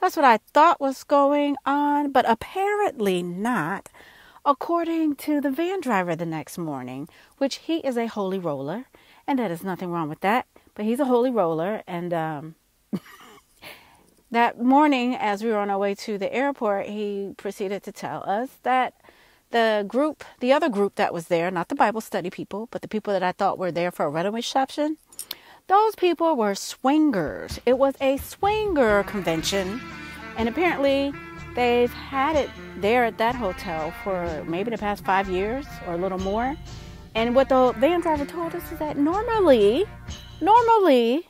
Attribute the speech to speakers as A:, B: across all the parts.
A: That's what I thought was going on, but apparently not, according to the van driver the next morning, which he is a holy roller, and that is nothing wrong with that, but he's a holy roller. And um, that morning, as we were on our way to the airport, he proceeded to tell us that the group, the other group that was there, not the Bible study people, but the people that I thought were there for a wedding reception, those people were swingers. It was a swinger convention, and apparently they've had it there at that hotel for maybe the past five years or a little more. And what the van driver told us is that normally, normally,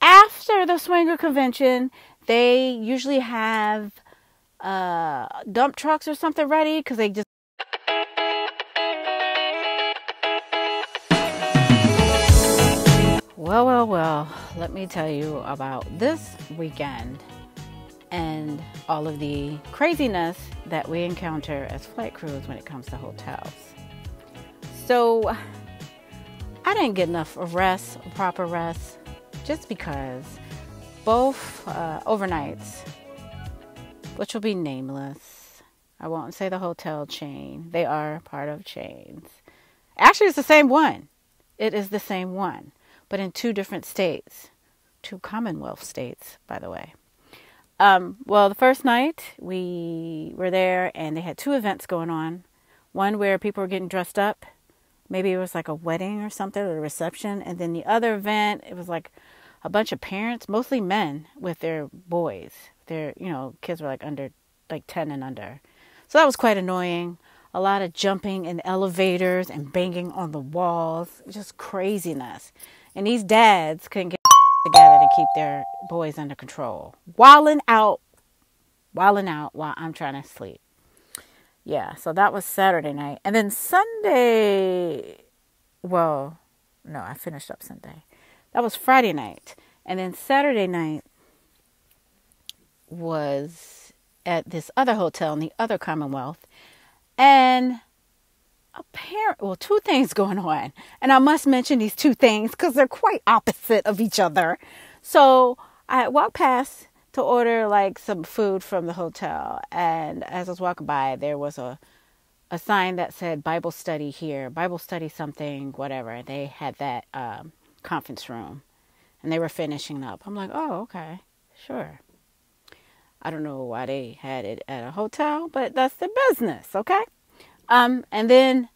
A: after the swinger convention, they usually have uh, dump trucks or something ready because they just. Well, well, well, let me tell you about this weekend and all of the craziness that we encounter as flight crews when it comes to hotels. So, I didn't get enough rest, proper rest, just because both uh, overnights which will be nameless. I won't say the hotel chain. They are part of chains. Actually, it's the same one. It is the same one, but in two different states, two Commonwealth states, by the way. Um, well, the first night we were there, and they had two events going on. One where people were getting dressed up, maybe it was like a wedding or something, or a reception, and then the other event it was like a bunch of parents, mostly men, with their boys. Their you know kids were like under like 10 and under. So that was quite annoying. A lot of jumping in elevators and banging on the walls. Just craziness and these dads couldn't get together to keep their boys under control. Walling out walling out while i'm trying to sleep. Yeah so that was saturday night. And then sunday well no i finished up sunday. That was friday night. And then saturday night was at this other hotel in the other Commonwealth, and apparent well two things going on. And i must mention these two things because they're quite opposite of each other. So i walked past to order like some food from the hotel. And as i was walking by there was a a sign that said bible study here bible study something whatever. They had that um, conference room. And they were finishing up. I'm like oh okay. Sure. I don't know why they had it at a hotel, but that's their business, okay? Um, and then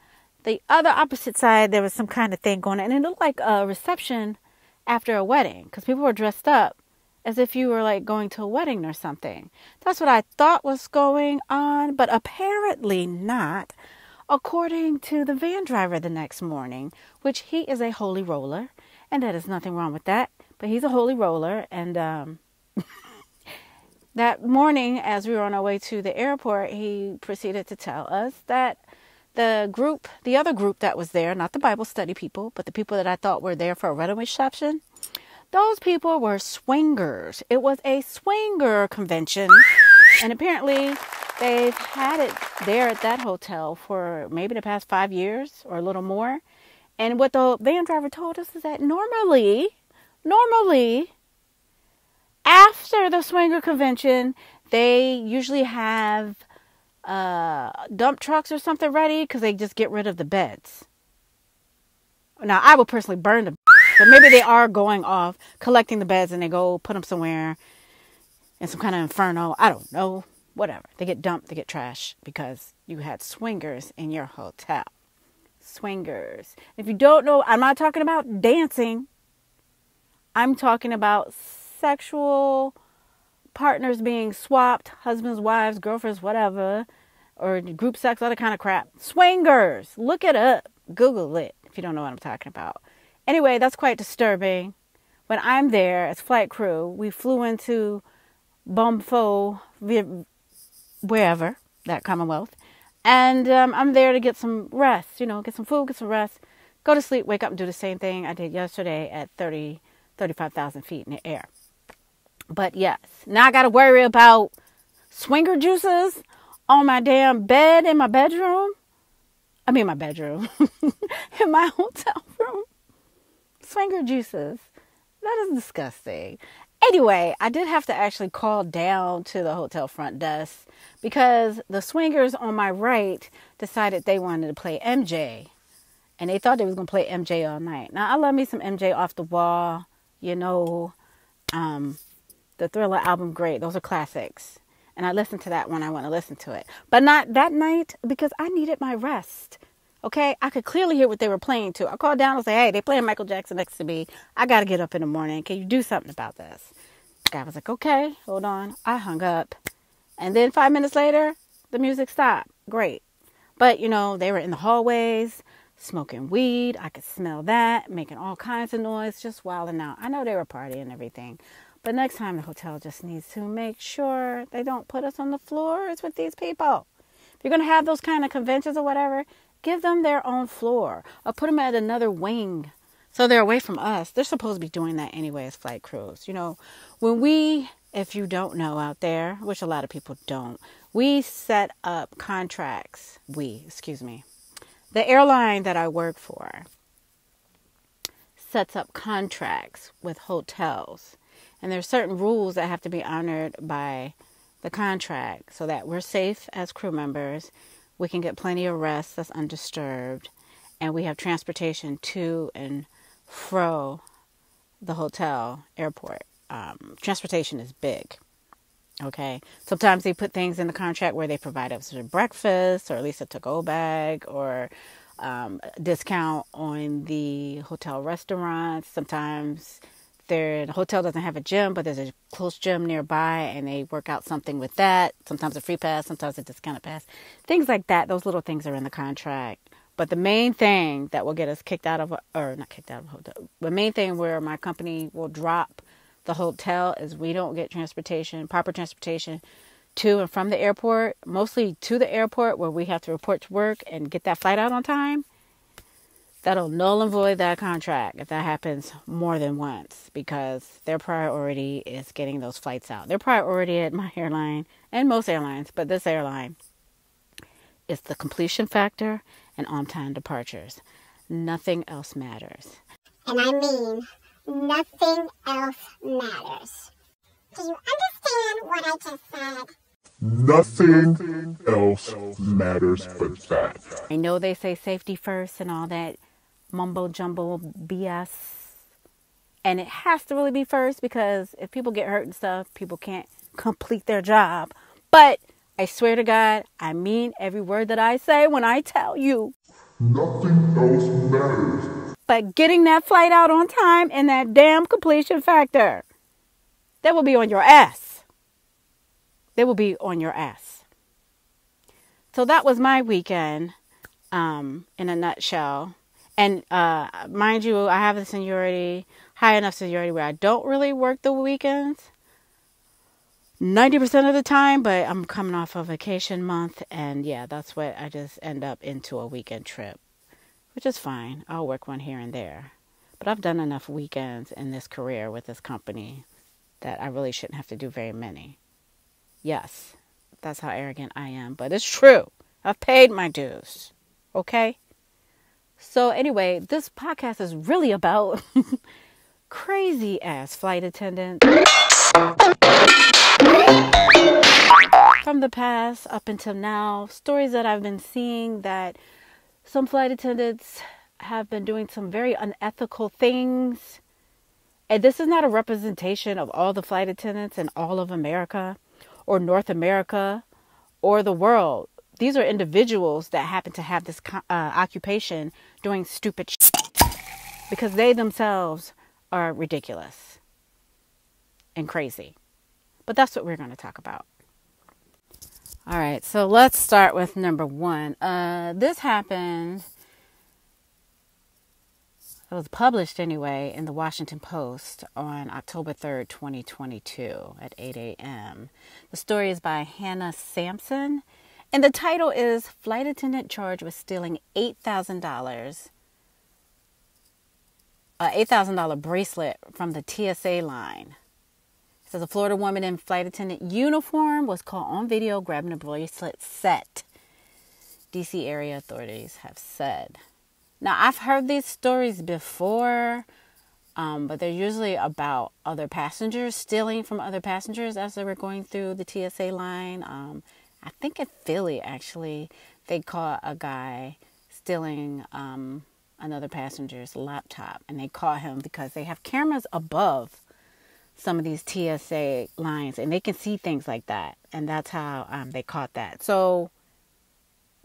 A: the other opposite side, there was some kind of thing going on, and it looked like a reception after a wedding because people were dressed up as if you were like going to a wedding or something. That's what I thought was going on, but apparently not, according to the van driver the next morning, which he is a holy roller, and that is nothing wrong with that, but he's a holy roller, and um, that morning, as we were on our way to the airport, he proceeded to tell us that the group, the other group that was there, not the Bible study people, but the people that I thought were there for a wedding reception, those people were swingers. It was a swinger convention, and apparently they've had it there at that hotel for maybe the past five years or a little more. And what the van driver told us is that normally, normally, after the swinger convention, they usually have uh, dump trucks or something ready because they just get rid of the beds. Now, I would personally burn them, but maybe they are going off collecting the beds and they go put them somewhere in some kind of inferno. I don't know. Whatever. They get dumped, they get trash because you had swingers in your hotel. Swingers. If you don't know, I'm not talking about dancing. I'm talking about sexual partners being swapped, husbands, wives, girlfriends, whatever, or group sex, other kind of crap. Swingers. Look it up. Google it if you don't know what I'm talking about. Anyway, that's quite disturbing. When I'm there as flight crew, we flew into Bomfo, wherever, that Commonwealth, and um, I'm there to get some rest, you know, get some food, get some rest, go to sleep, wake up, and do the same thing I did yesterday at 30, 35,000 feet in the air. But yes, now I got to worry about swinger juices on my damn bed in my bedroom. I mean, my bedroom, in my hotel room. Swinger juices. That is disgusting. Anyway, I did have to actually call down to the hotel front desk because the swingers on my right decided they wanted to play MJ. And they thought they was going to play MJ all night. Now, I love me some MJ off the wall, you know, um, the Thriller album, great. Those are classics. And I listen to that when I want to listen to it. But not that night because I needed my rest. Okay, I could clearly hear what they were playing to. I called down and say, "Hey, they playing Michael Jackson next to me. I got to get up in the morning. Can you do something about this?" Guy was like, "Okay, hold on." I hung up, and then five minutes later, the music stopped. Great, but you know they were in the hallways smoking weed. I could smell that, making all kinds of noise, just wilding out. I know they were partying and everything, but next time the hotel just needs to make sure they don't put us on the floors with these people. If you're gonna have those kind of conventions or whatever, Give them their own floor or put them at another wing so they're away from us. They're supposed to be doing that anyway as flight crews. You know, when we, if you don't know out there, which a lot of people don't, we set up contracts. We, excuse me, the airline that I work for sets up contracts with hotels. And there's certain rules that have to be honored by the contract so that we're safe as crew members we can get plenty of rest that's undisturbed, and we have transportation to and fro the hotel airport. Um, transportation is big. Okay. Sometimes they put things in the contract where they provide us with breakfast or at least a to go bag or um, discount on the hotel restaurants. Sometimes their the hotel doesn't have a gym, but there's a close gym nearby, and they work out something with that. Sometimes a free pass, sometimes a discounted pass, things like that. Those little things are in the contract. But the main thing that will get us kicked out of, or not kicked out of a hotel, the main thing where my company will drop the hotel is we don't get transportation, proper transportation to and from the airport, mostly to the airport where we have to report to work and get that flight out on time that'll null and void that contract if that happens more than once because their priority is getting those flights out. Their priority at my airline and most airlines, but this airline is the completion factor and on time departures. Nothing else matters.
B: And I mean, nothing else matters. Do you understand what I just said?
C: Nothing else matters but that.
A: I know they say safety first and all that, mumbo jumbo BS. And it has to really be first because if people get hurt and stuff, people can't complete their job. But I swear to God, I mean every word that I say when I tell you.
C: Nothing else matters.
A: But getting that flight out on time and that damn completion factor, that will be on your ass. They will be on your ass. So that was my weekend um, in a nutshell. And uh, mind you, I have the seniority, high enough seniority where I don't really work the weekends 90% of the time, but I'm coming off a vacation month. And yeah, that's what I just end up into a weekend trip, which is fine. I'll work one here and there. But I've done enough weekends in this career with this company that I really shouldn't have to do very many. Yes, that's how arrogant I am, but it's true. I've paid my dues. Okay? So, anyway, this podcast is really about crazy ass flight attendants from the past up until now. Stories that I've been seeing that some flight attendants have been doing some very unethical things. And this is not a representation of all the flight attendants in all of America or North America or the world these are individuals that happen to have this uh, occupation doing stupid shit because they themselves are ridiculous and crazy. But that's what we're going to talk about. All right, so let's start with number one. Uh, this happened, it was published anyway in the Washington Post on October 3rd, 2022 at 8 a.m. The story is by Hannah Sampson and the title is Flight Attendant Charged with Stealing $8,000, a $8,000 bracelet from the TSA line. It says a Florida woman in flight attendant uniform was caught on video grabbing a bracelet set. DC area authorities have said. Now, I've heard these stories before, Um, but they're usually about other passengers stealing from other passengers as they were going through the TSA line. Um, I think at Philly, actually, they caught a guy stealing um, another passenger's laptop, and they caught him because they have cameras above some of these TSA lines, and they can see things like that, and that's how um, they caught that. So,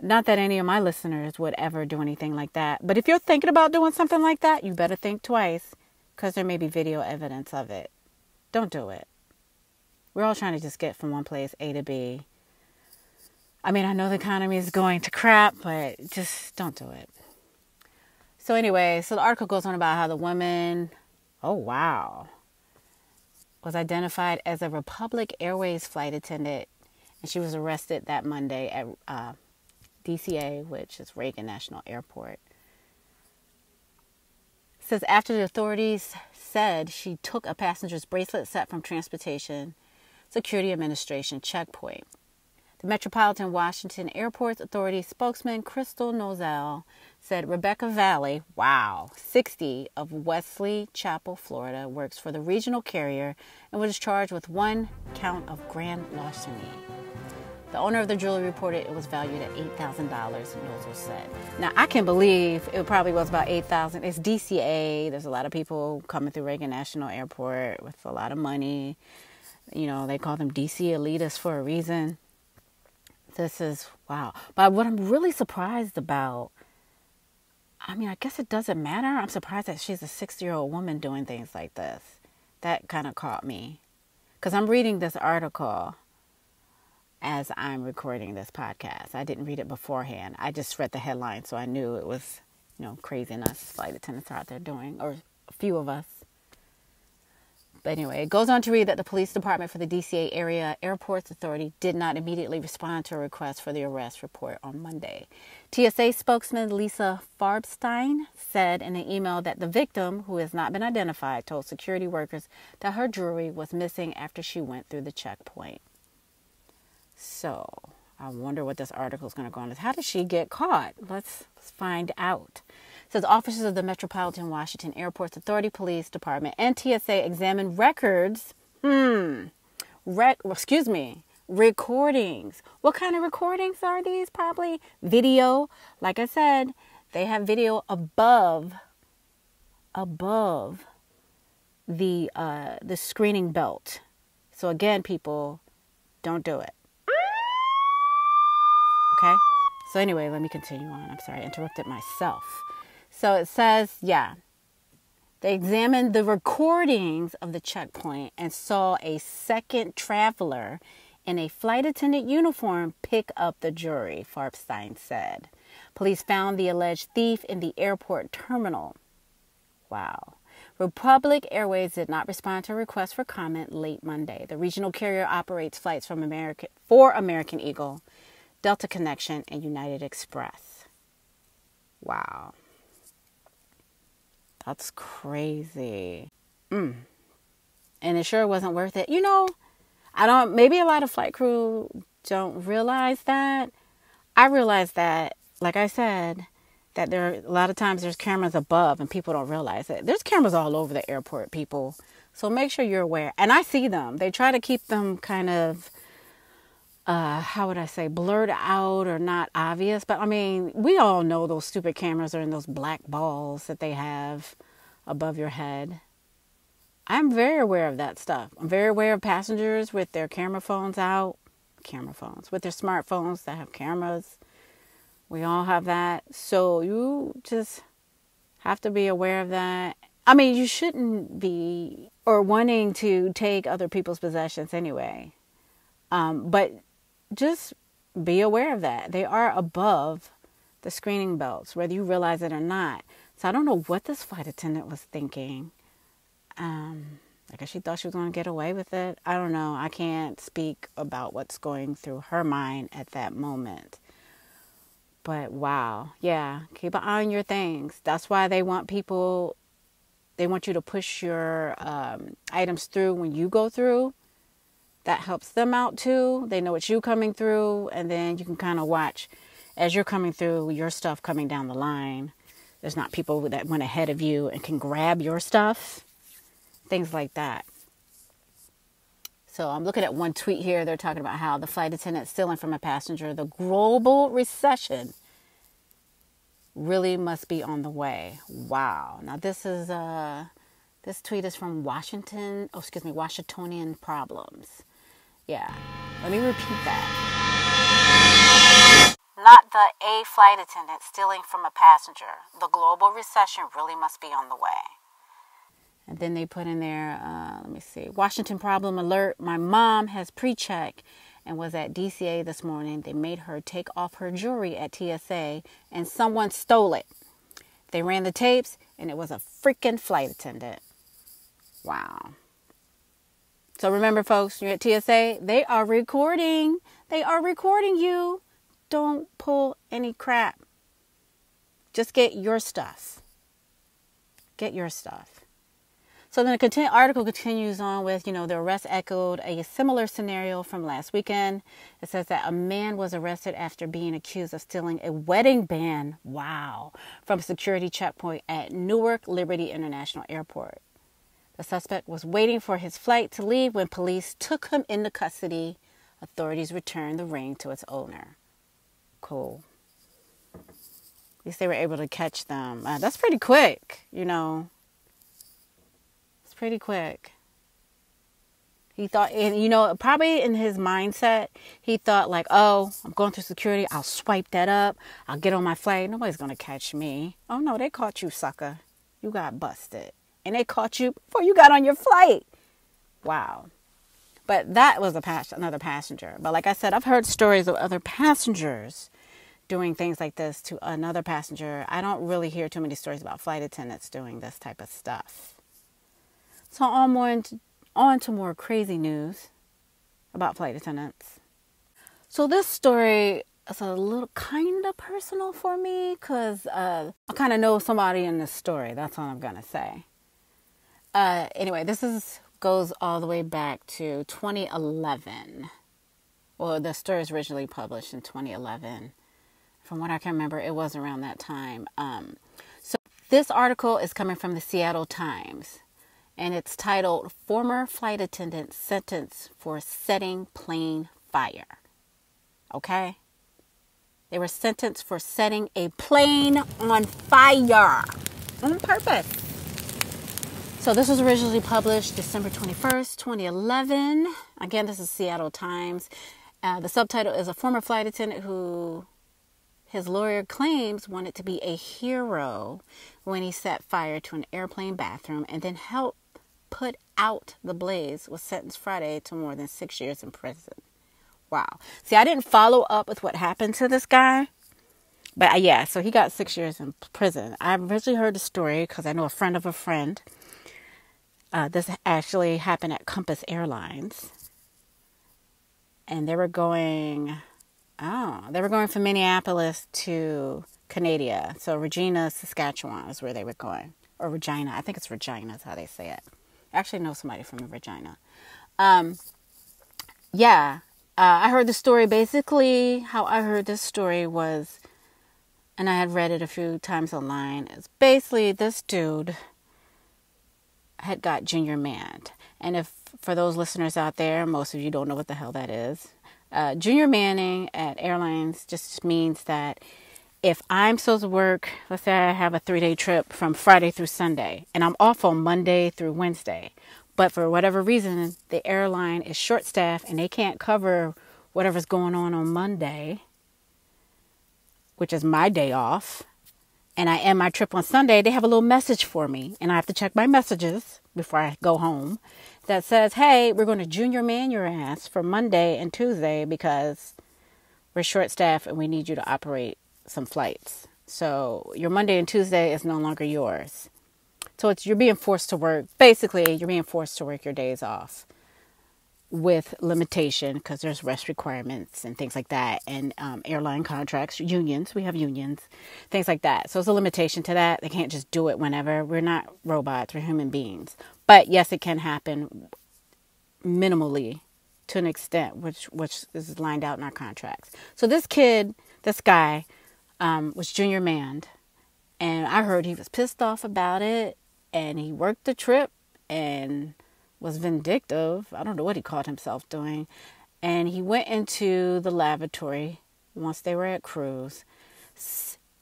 A: not that any of my listeners would ever do anything like that, but if you're thinking about doing something like that, you better think twice because there may be video evidence of it. Don't do it. We're all trying to just get from one place A to B. I mean, I know the economy is going to crap, but just don't do it. So, anyway, so the article goes on about how the woman, oh wow, was identified as a Republic Airways flight attendant, and she was arrested that Monday at uh, DCA, which is Reagan National Airport says after the authorities said she took a passenger's bracelet set from Transportation Security Administration checkpoint. The Metropolitan Washington Airports Authority spokesman Crystal Nosal said Rebecca Valle, wow, 60 of Wesley Chapel, Florida, works for the regional carrier and was charged with one count of grand larceny. The owner of the jewelry reported it was valued at $8,000, Nozell said. Now, I can believe it probably was about 8000 It's DCA. There's a lot of people coming through Reagan National Airport with a lot of money. You know, they call them DC elitists for a reason. This is, wow. But what I'm really surprised about, I mean, I guess it doesn't matter. I'm surprised that she's a 60 year old woman doing things like this. That kind of caught me. Because I'm reading this article as I'm recording this podcast. I didn't read it beforehand. I just read the headline, so I knew it was, you know, craziness flight attendants are out there doing, or a few of us. But anyway, it goes on to read that the police department for the DCA area airports authority did not immediately respond to a request for the arrest report on Monday. TSA spokesman Lisa Farbstein said in an email that the victim, who has not been identified, told security workers that her jewelry was missing after she went through the checkpoint. So I wonder what this article is going to go on. How did she get caught? Let's, let's find out. Says officers of the Metropolitan Washington Airports Authority Police Department and TSA examined records. Hmm. Rec- excuse me. Recordings. What kind of recordings are these? Probably video. Like I said, they have video above above the uh, the screening belt. So again, people, don't do it. Okay? So, anyway, let me continue on. I'm sorry, I interrupted myself. So it says, yeah, they examined the recordings of the checkpoint and saw a second traveler in a flight attendant uniform pick up the jury, Farbstein said. Police found the alleged thief in the airport terminal. Wow. Republic Airways did not respond to a request for comment late Monday. The regional carrier operates flights from America for American Eagle Delta Connection, and United Express. Wow. That's crazy. Mm. And it sure wasn't worth it. You know, I don't, maybe a lot of flight crew don't realize that. I realize that, like I said, that there are a lot of times there's cameras above and people don't realize it. There's cameras all over the airport, people. So make sure you're aware. And I see them. They try to keep them kind of uh, how would I say, blurred out or not obvious. But I mean, we all know those stupid cameras are in those black balls that they have above your head. I'm very aware of that stuff. I'm very aware of passengers with their camera phones out, camera phones, with their smartphones that have cameras. We all have that. So you just have to be aware of that. I mean, you shouldn't be or wanting to take other people's possessions anyway. Um, but just be aware of that. They are above the screening belts, whether you realize it or not. So I don't know what this flight attendant was thinking. Um, I guess she thought she was going to get away with it. I don't know. I can't speak about what's going through her mind at that moment. But wow, yeah, keep an eye on your things. That's why they want people, they want you to push your um, items through when you go through that helps them out too. They know it's you coming through, and then you can kind of watch as you're coming through your stuff coming down the line. There's not people that went ahead of you and can grab your stuff. Things like that. So I'm looking at one tweet here. They're talking about how the flight attendant stealing from a passenger, the global recession really must be on the way. Wow. Now this is uh this tweet is from Washington, oh excuse me, Washingtonian Problems. Yeah. Let me repeat that. Not the A flight attendant stealing from a passenger. The global recession really must be on the way. And then they put in there, uh, let me see, Washington problem alert. My mom has pre check and was at DCA this morning. They made her take off her jewelry at TSA and someone stole it. They ran the tapes and it was a freaking flight attendant. Wow. So remember, folks, you're at TSA, they are recording. They are recording you. Don't pull any crap. Just get your stuff. Get your stuff. So then the continue, article continues on with, you know, the arrest echoed a similar scenario from last weekend. It says that a man was arrested after being accused of stealing a wedding band, wow, from a security checkpoint at Newark Liberty International Airport. The suspect was waiting for his flight to leave when police took him into custody. Authorities returned the ring to its owner. Cool. At least they were able to catch them. Uh, that's pretty quick, you know. It's pretty quick. He thought, and you know, probably in his mindset, he thought like, "Oh, I'm going through security. I'll swipe that up. I'll get on my flight. Nobody's gonna catch me." Oh no, they caught you, sucker. You got busted and they caught you before you got on your flight. Wow. But that was a pass- another passenger. But like I said, I've heard stories of other passengers doing things like this to another passenger. I don't really hear too many stories about flight attendants doing this type of stuff. So on more on to more crazy news about flight attendants. So this story is a little kind of personal for me because uh, I kind of know somebody in this story. That's all I'm gonna say. Uh, anyway, this is goes all the way back to 2011. Well, the story was originally published in 2011. From what I can remember, it was around that time. Um, so this article is coming from the Seattle Times, and it's titled "Former Flight Attendant Sentenced for Setting Plane Fire." Okay, they were sentenced for setting a plane on fire on purpose. So this was originally published December 21st, 2011. Again, this is Seattle Times. Uh, the subtitle is A Former Flight Attendant Who His Lawyer Claims Wanted to Be a Hero When He Set Fire to an Airplane Bathroom and Then Helped Put Out the Blaze was sentenced Friday to more than six years in prison. Wow. See, I didn't follow up with what happened to this guy. But uh, yeah, so he got six years in prison. I originally heard the story because I know a friend of a friend uh, this actually happened at Compass Airlines. And they were going, oh, they were going from Minneapolis to Canada. So Regina, Saskatchewan is where they were going. Or Regina. I think it's Regina is how they say it. I actually know somebody from Regina. Um, yeah, uh, I heard the story. Basically, how I heard this story was, and I had read it a few times online, is basically this dude had got junior manned. And if for those listeners out there, most of you don't know what the hell that is. Uh, junior manning at airlines just means that if I'm supposed to work, let's say I have a three day trip from Friday through Sunday, and I'm off on Monday through Wednesday, but for whatever reason, the airline is short staffed and they can't cover whatever's going on on Monday, which is my day off, and I end my trip on Sunday, they have a little message for me, and I have to check my messages before I go home that says, "Hey, we're going to junior man your ass for Monday and Tuesday because we're short staffed and we need you to operate some flights. So your Monday and Tuesday is no longer yours. So it's you're being forced to work. Basically, you're being forced to work your days off." With limitation because there's rest requirements and things like that. And um, airline contracts unions we have unions things like that. So it's a limitation to that. They can't just do it whenever. We're not robots. We're human beings. But yes it can happen minimally to an extent which which is lined out in our contracts. So this kid this guy um, was junior manned And I heard he was pissed off about it and he worked the trip and was vindictive. I don't know what he called himself doing. And he went into the lavatory once they were at cruise,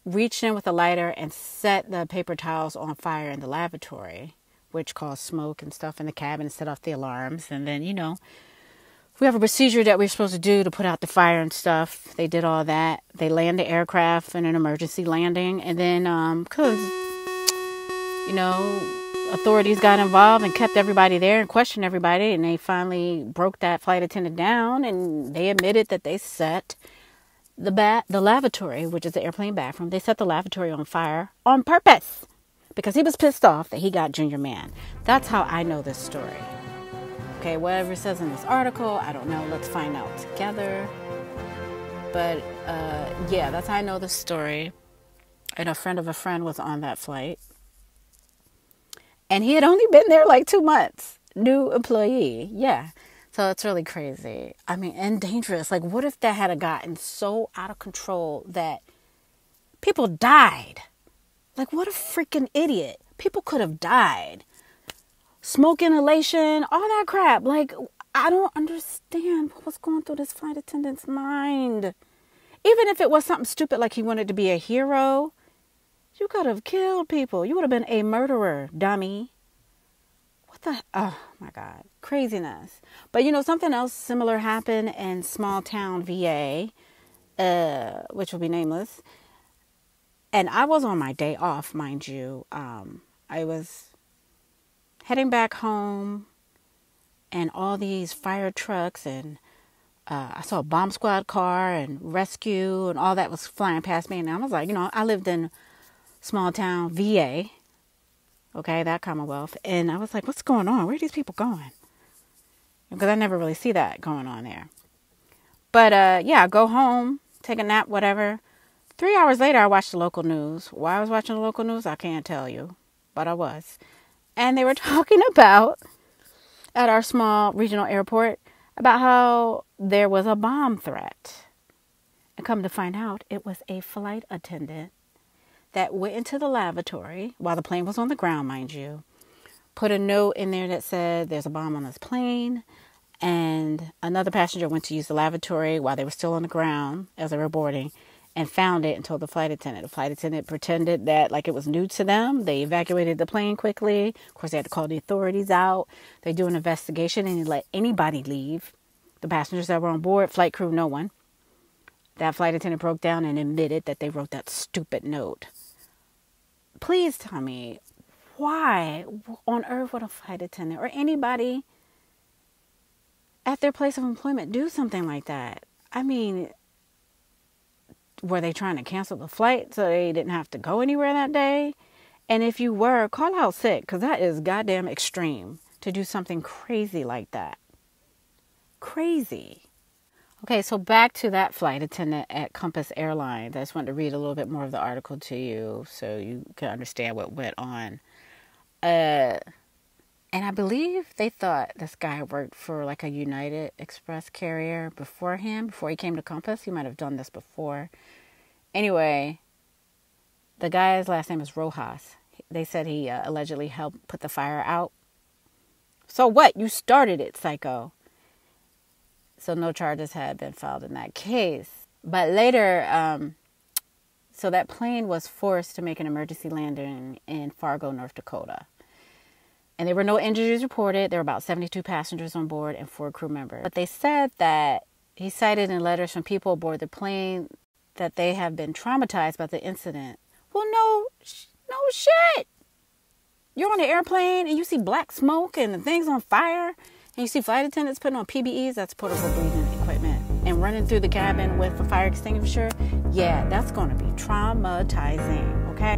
A: reached in with a lighter and set the paper towels on fire in the lavatory, which caused smoke and stuff in the cabin, and set off the alarms. And then, you know, we have a procedure that we're supposed to do to put out the fire and stuff. They did all that. They land the aircraft in an emergency landing. And then, um, cause, you know, authorities got involved and kept everybody there and questioned everybody. And they finally broke that flight attendant down and they admitted that they set the bat, the lavatory, which is the airplane bathroom, they set the lavatory on fire on purpose because he was pissed off that he got Junior Man. That's how I know this story. Okay, whatever it says in this article, I don't know. Let's find out together. But uh, yeah, that's how I know the story. And a friend of a friend was on that flight. And he had only been there like two months. New employee. Yeah. So it's really crazy. I mean, and dangerous. Like, what if that had gotten so out of control that people died? Like, what a freaking idiot. People could have died. Smoke inhalation, all that crap. Like, I don't understand what was going through this flight attendant's mind. Even if it was something stupid like he wanted to be a hero, you could have killed people. You would have been a murderer, dummy. What the? Oh my God. Craziness. But you know, something else similar happened in small town VA, uh, which will be nameless. And I was on my day off, mind you. Um, I was heading back home, and all these fire trucks and uh, I saw a bomb squad car and rescue and all that was flying past me. And I was like, you know, I lived in small town VA, okay, that Commonwealth. And I was like, what's going on? Where are these people going? Because I never really see that going on there. But uh, yeah, go home, take a nap, whatever. Three hours later, I watched the local news. Why I was watching the local news, I can't tell you, but I was. And they were talking about at our small regional airport about how there was a bomb threat. And come to find out, it was a flight attendant that went into the lavatory while the plane was on the ground, mind you, put a note in there that said there's a bomb on this plane. And another passenger went to use the lavatory while they were still on the ground as they were boarding and found it and told the flight attendant. The flight attendant pretended that like it was new to them. They evacuated the plane quickly. Of course, they had to call the authorities out. They do an investigation and they let anybody leave. The passengers that were on board, flight crew, no one. That flight attendant broke down and admitted that they wrote that stupid note please tell me why on earth would a flight attendant or anybody at their place of employment do something like that? I mean, were they trying to cancel the flight so they didn't have to go anywhere that day? And if you were, call out sick because that is goddamn extreme to do something crazy like that. Crazy. Okay, so back to that flight attendant at Compass Airlines. I just wanted to read a little bit more of the article to you so you can understand what went on. Uh, and I believe they thought this guy worked for like a United Express carrier before him, before he came to Compass. He might have done this before. Anyway, the guy's last name is Rojas. They said he uh, allegedly helped put the fire out. So what? You started it, psycho. So no charges had been filed in that case. But later, um, so that plane was forced to make an emergency landing in Fargo, North Dakota. And there were no injuries reported. There were about 72 passengers on board and four crew members. But they said that he cited in letters from people aboard the plane that they have been traumatized by the incident. Well, no, no shit. You're on an airplane and you see black smoke and the thing's on fire and you see flight attendants putting on PBEs, that's portable breathing equipment, and running through the cabin with a fire extinguisher. Yeah, that's to be traumatizing, okay?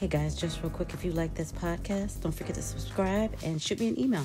A: Hey guys, just real quick, if you like this podcast, don't forget to subscribe and shoot me an email.